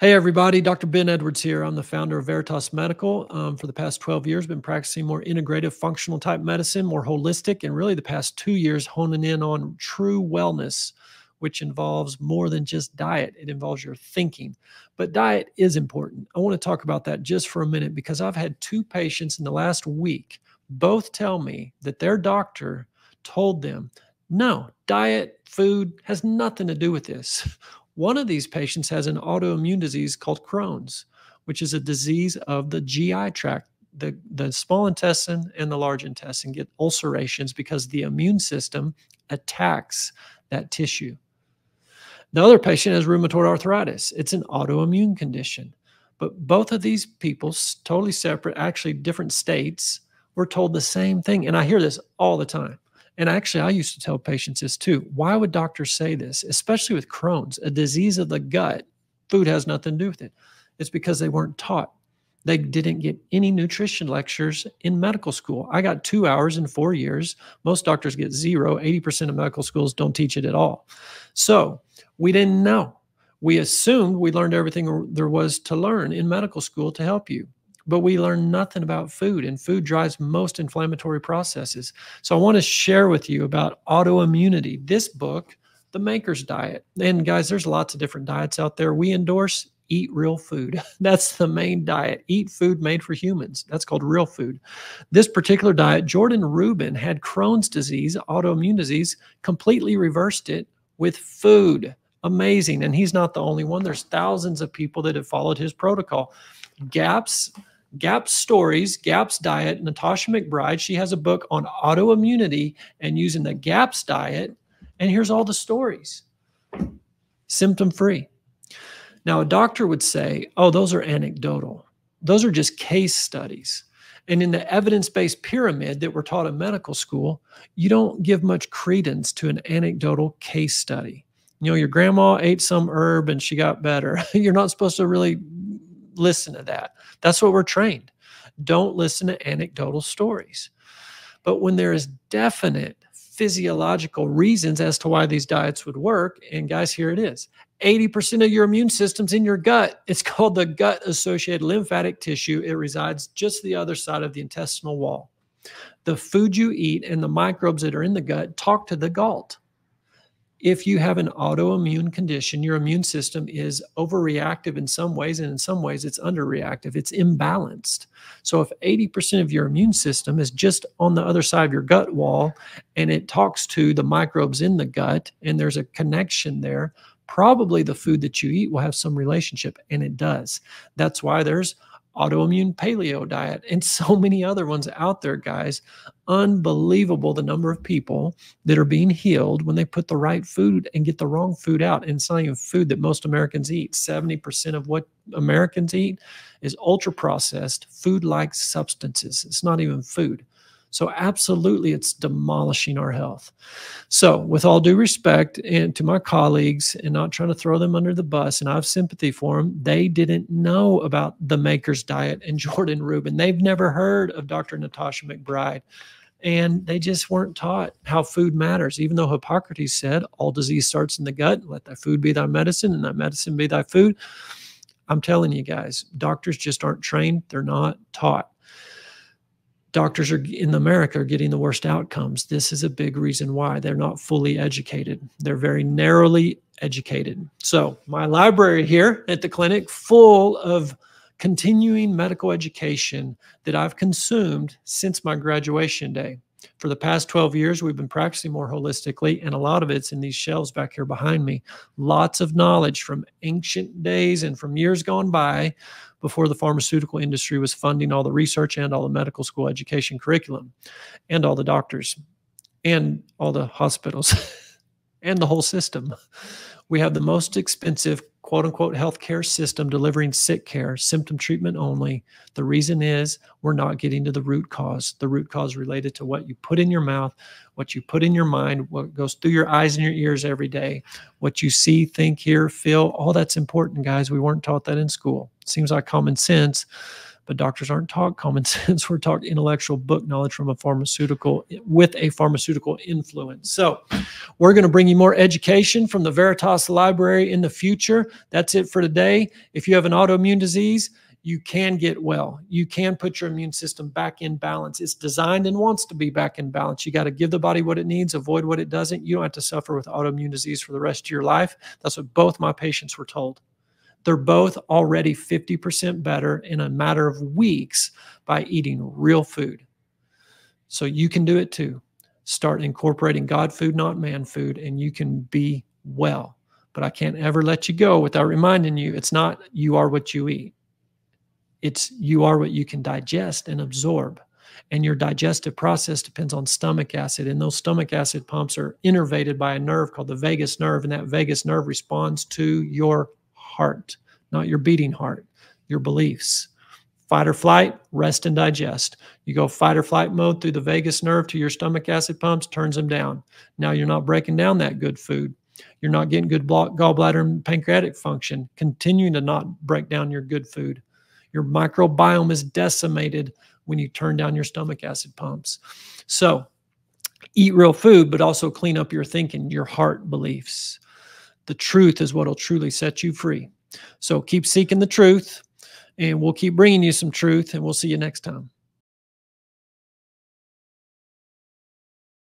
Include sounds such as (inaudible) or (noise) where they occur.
Hey, everybody. Dr. Ben Edwards here. I'm the founder of Veritas Medical. Um, for the past 12 years, been practicing more integrative functional type medicine, more holistic, and really the past two years honing in on true wellness, which involves more than just diet. It involves your thinking. But diet is important. I want to talk about that just for a minute because I've had two patients in the last week both tell me that their doctor told them, no, diet, food has nothing to do with this. One of these patients has an autoimmune disease called Crohn's, which is a disease of the GI tract. The, the small intestine and the large intestine get ulcerations because the immune system attacks that tissue. The other patient has rheumatoid arthritis. It's an autoimmune condition. But both of these people, totally separate, actually different states, were told the same thing. And I hear this all the time. And actually, I used to tell patients this too. Why would doctors say this, especially with Crohn's, a disease of the gut? Food has nothing to do with it. It's because they weren't taught. They didn't get any nutrition lectures in medical school. I got two hours in four years. Most doctors get zero. 80% of medical schools don't teach it at all. So we didn't know. We assumed we learned everything there was to learn in medical school to help you but we learn nothing about food, and food drives most inflammatory processes. So I want to share with you about autoimmunity. This book, The Maker's Diet. And guys, there's lots of different diets out there. We endorse eat real food. (laughs) That's the main diet. Eat food made for humans. That's called real food. This particular diet, Jordan Rubin had Crohn's disease, autoimmune disease, completely reversed it with food. Amazing. And he's not the only one. There's thousands of people that have followed his protocol. GAPS GAPS Stories, GAPS Diet, Natasha McBride. She has a book on autoimmunity and using the GAPS diet. And here's all the stories symptom free. Now, a doctor would say, oh, those are anecdotal, those are just case studies. And in the evidence based pyramid that we're taught in medical school, you don't give much credence to an anecdotal case study. You know, your grandma ate some herb and she got better. (laughs) You're not supposed to really listen to that. That's what we're trained. Don't listen to anecdotal stories. But when there is definite physiological reasons as to why these diets would work, and guys, here it is 80% of your immune system's in your gut. It's (laughs) called the gut associated lymphatic tissue. It resides just the other side of the intestinal wall. The food you eat and the microbes that are in the gut talk to the GALT if you have an autoimmune condition, your immune system is overreactive in some ways, and in some ways it's underreactive. It's imbalanced. So, if 80% of your immune system is just on the other side of your gut wall and it talks to the microbes in the gut, and there's a connection there, probably the food that you eat will have some relationship, and it does. That's why there's autoimmune paleo diet, and so (laughs) many other ones out there, guys. Unbelievable the number of people that are being healed when they put the right food and get the wrong food out. And it's not even food that most Americans eat. 70% of what Americans eat is ultra processed food like substances. It's not even food. So, absolutely, it's demolishing our health. So, with all due respect and to my colleagues, and not trying to throw them under the bus, and I have sympathy for them, they didn't know about the Maker's Diet and (laughs) Jordan Rubin. They've never heard of Dr. Natasha McBride. And they just weren't taught how food matters, even though Hippocrates said all disease starts in the gut. Let thy food be thy medicine, and thy medicine be thy food. I'm telling you guys, doctors just aren't trained, they're not taught doctors are in America are getting the worst outcomes. This is a big reason why they're not fully educated. They're very narrowly educated. So, my library here at the clinic full of continuing medical education that I've consumed since my graduation day. For the past 12 years, we've been practicing more holistically, and a lot of it's in these shelves back here behind me. Lots of knowledge from ancient days and from years gone by before the pharmaceutical industry was funding all the research and all the medical school education curriculum, and all the doctors, and all the hospitals, (laughs) and the whole system. We have the most expensive quote unquote healthcare system delivering sick care, symptom treatment only. The reason is we're not getting to the root cause. The root cause related to what you put in your mouth, what you put in your mind, what goes through your eyes and your ears every day, what you see, think, hear, feel. All that's important, guys. We weren't taught that in school. It seems like common sense, but doctors aren't taught common (laughs) sense. We're taught intellectual book knowledge from a pharmaceutical with a pharmaceutical influence. So, we're going to bring you more education from the Veritas Library in the future. That's it for today. If you have an autoimmune disease, you can get well. You can put your immune system back in balance. It's designed and wants to be back in balance. You got to give the body what it needs, avoid what it doesn't. You don't have to suffer with autoimmune disease for the rest of your life. That's what both my patients were told. They're both already 50% better in a matter of weeks by eating real food. So you can do it too. Start incorporating God food, not man food, and you can be well. But I can't ever let you go without reminding you it's not you are what you eat. It's you are what you can digest and absorb. And your digestive process depends on stomach acid. And those stomach acid pumps are innervated by a nerve called the vagus nerve. And that vagus nerve responds to your heart, not your beating heart, your beliefs. Fight or flight, rest and digest. You go fight or flight mode through the vagus nerve to your stomach acid pumps, turns them down. Now you're not breaking down that good food. You're not getting good gallbladder and pancreatic function, continuing to not break down your good food. Your microbiome is decimated when you turn down your stomach acid pumps. So, eat real food, but also clean up your thinking, your heart beliefs. The truth is what will truly set you free. So keep seeking the truth, and we'll keep bringing you some truth, and we'll see you next time.